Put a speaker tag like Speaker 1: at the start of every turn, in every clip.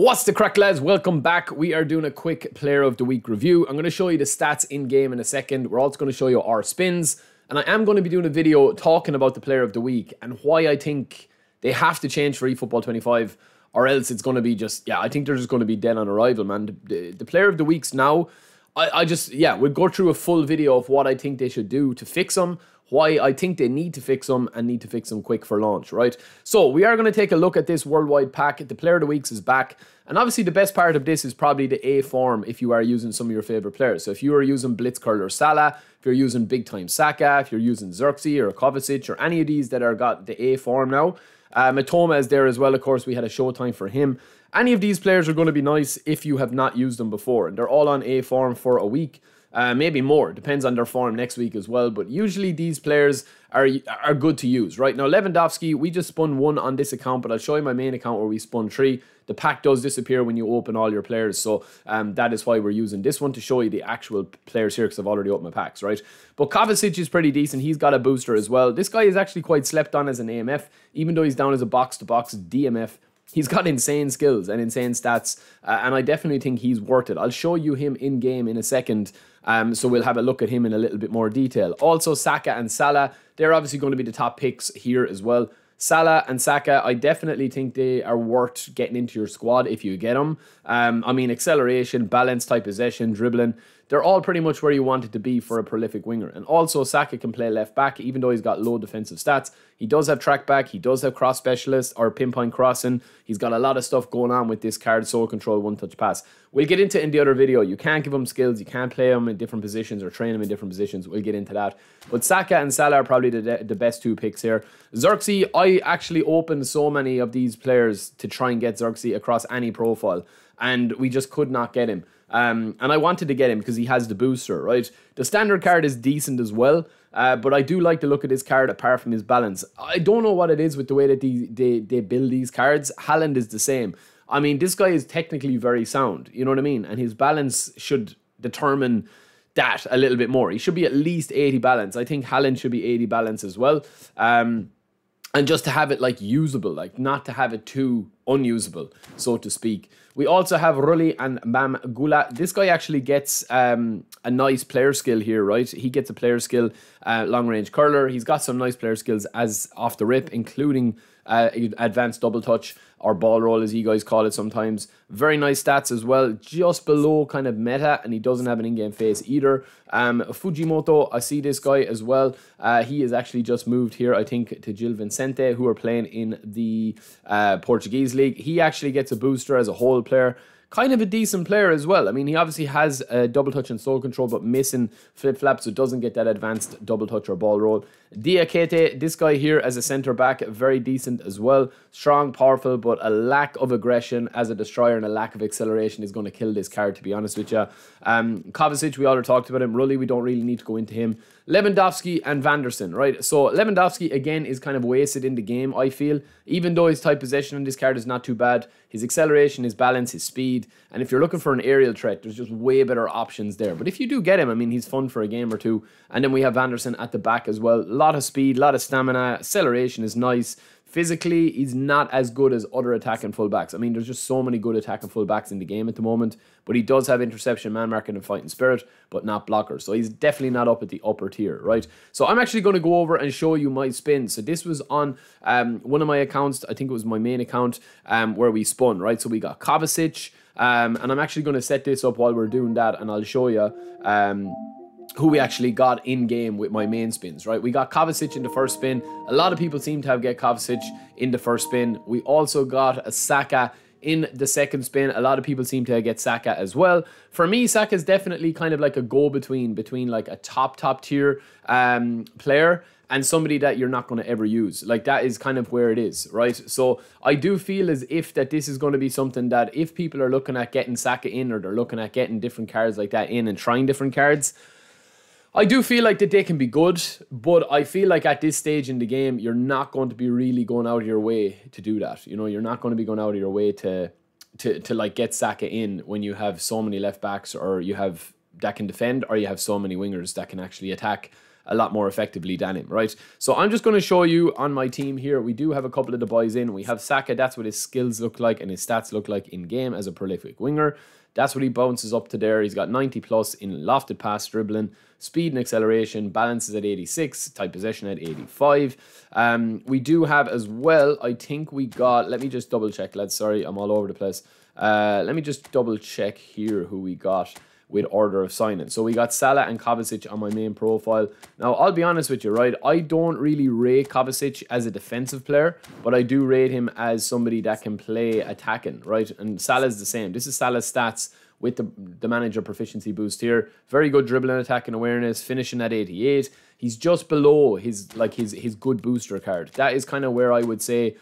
Speaker 1: What's the crack, lads? Welcome back. We are doing a quick player of the week review. I'm going to show you the stats in game in a second. We're also going to show you our spins. And I am going to be doing a video talking about the player of the week and why I think they have to change for eFootball 25 or else it's going to be just, yeah, I think they're just going to be dead on arrival, man. The, the, player of the weeks now, I, I just, yeah, we'll go through a full video of what I think they should do to fix them, why I think they need to fix them and need to fix them quick for launch, right? So we are going to take a look at this worldwide pack. The player of the weeks is back. And obviously the best part of this is probably the A form if you are using some of your favorite players. So if you are using Blitzcurl or Salah, if you're using Big Time Saka, if you're using Zirkzee or Kovacic or any of these that are got the A form now, uh, Mitoma is there as well. Of course, we had a showtime for him. Any of these players are going to be nice if you have not used them before. And they're all on A form for a week. Uh, maybe more. Depends on their form next week as well. But usually these players are are good to use. Right now, Lewandowski, we just spun one on this account, but I'll show you my main account where we spun three. The pack does disappear when you open all your players, so um, that is why we're using this one to show you the actual players here because I've already opened my packs, right? But Kovacic is pretty decent. He's got a booster as well. This guy is actually quite slept on as an AMF, even though he's down as a box-to-box DMF he's got insane skills and insane stats, uh, and I definitely think he's worth it. I'll show you him in game in a second, um, so we'll have a look at him in a little bit more detail. Also, Saka and Salah, they're obviously going to be the top picks here as well. Salah and Saka, I definitely think they are worth getting into your squad if you get them. Um, I mean, acceleration, balance, tight possession, dribbling, they're all pretty much where you want it to be for a prolific winger. And also, Saka can play left back, even though he's got low defensive stats. He does have track back, he does have cross specialist or pinpoint crossing. He's got a lot of stuff going on with this card, sole control, one touch pass. We'll get into in the other video. You can't give him skills, you can't play him in different positions or train him in different positions. We'll get into that. But Saka and Salah are probably the, the best two picks here. Zirkzee, I actually opened so many of these players to try and get Zirkzee across any profile, and we just could not get him. Um, and I wanted to get him because he has the booster, right? The standard card is decent as well, uh, but I do like the look of this card apart from his balance. I don't know what it is with the way that they, they, they build these cards. Haaland is the same. I mean, this guy is technically very sound, you know what I mean? And his balance should determine that a little bit more. He should be at least 80 balance. I think Haaland should be 80 balance as well. Um, and just to have it like usable, like not to have it too unusable, so to speak. We also have Rulli and Mam Gula. This guy actually gets um, a nice player skill here, right? He gets a player skill, uh, long range curler. He's got some nice player skills as off the rip, including uh, advanced double touch or ball roll as you guys call it sometimes. Very nice stats as well, just below kind of meta, and he doesn't have an in-game face either. Um, Fujimoto, I see this guy as well. Uh, he is actually just moved here, I think, to Gil Vicente, who are playing in the uh, Portuguese league. He actually gets a booster as a hole player kind of a decent player as well. I mean, he obviously has a double touch and sole control, but missing flip flap, so doesn't get that advanced double touch or ball roll. Diakite, this guy here as a centre back, very decent as well. Strong, powerful, but a lack of aggression as a destroyer and a lack of acceleration is going to kill this card, to be honest with you. Um, Kovacic, we already talked about him. Rulli, we don't really need to go into him. Lewandowski and Vanderson, right? So Lewandowski, again, is kind of wasted in the game, I feel. Even though his tight possession on this card is not too bad, his acceleration, his balance, his speed, and if you're looking for an aerial threat, there's just way better options there. But if you do get him, I mean, he's fun for a game or two. And then we have Vanderson at the back as well. A lot of speed, a lot of stamina, acceleration is nice. Physically, he's not as good as other attacking fullbacks. I mean, there's just so many good attacking fullbacks in the game at the moment, but he does have interception, man marking, and fighting spirit, but not blockers. So he's definitely not up at the upper tier, right? So I'm actually going to go over and show you my spin. So this was on um, one of my accounts, I think it was my main account, um, where we spun, right? So we got Kovacic, um, and I'm actually going to set this up while we're doing that, and I'll show you. Um, who we actually got in game with my main spins, right? We got Kovacic in the first spin. A lot of people seem to have get Kovacic in the first spin. We also got a Saka in the second spin. A lot of people seem to get Saka as well. For me, Saka is definitely kind of like a go-between between like a top, top tier um, player and somebody that you're not going to ever use. Like that is kind of where it is, right? So I do feel as if that this is going to be something that if people are looking at getting Saka in or they're looking at getting different cards like that in and trying different cards, I do feel like that they can be good, but I feel like at this stage in the game, you're not going to be really going out of your way to do that. You know, you're not going to be going out of your way to to to like get Saka in when you have so many left backs or you have that can defend or you have so many wingers that can actually attack. a lot more effectively than him, right? So I'm just going to show you on my team here. We do have a couple of the boys in. We have Saka. That's what his skills look like and his stats look like in game as a prolific winger. That's what he bounces up to there. He's got 90 plus in lofted pass dribbling, speed and acceleration, balances at 86, tight possession at 85. Um, we do have as well, I think we got, let me just double check, lads. Sorry, I'm all over the place. Uh, let me just double check here who we got with order of signing. So we got Salah and Kovacic on my main profile. Now, I'll be honest with you, right? I don't really rate Kovacic as a defensive player, but I do rate him as somebody that can play attacking, right? And Salah's the same. This is Salah's stats with the, the manager proficiency boost here. Very good dribbling, attacking awareness, finishing at 88. He's just below his like his his good booster card. That is kind of where I would say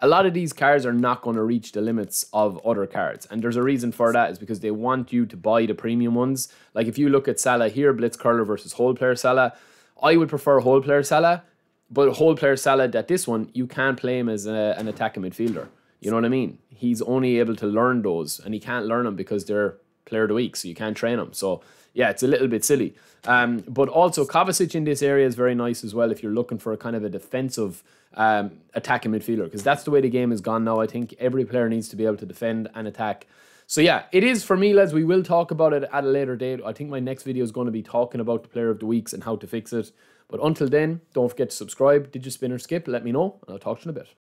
Speaker 1: a lot of these cards are not going to reach the limits of other cards. And there's a reason for that is because they want you to buy the premium ones. Like if you look at Salah here, Blitz Curler versus Hole Player Salah, I would prefer Hole Player Salah, but Hole Player Salah that this one, you can't play him as a, an attacking midfielder. You know what I mean? He's only able to learn those and he can't learn them because they're player of the week, so you can't train them. So yeah, it's a little bit silly. Um, but also Kovacic in this area is very nice as well if you're looking for a kind of a defensive um, attacking midfielder because that's the way the game has gone now. I think every player needs to be able to defend and attack. So yeah, it is for me, Les. We will talk about it at a later date. I think my next video is going to be talking about the player of the weeks and how to fix it. But until then, don't forget to subscribe. Did you spin or skip? Let me know, and I'll talk to you in a bit.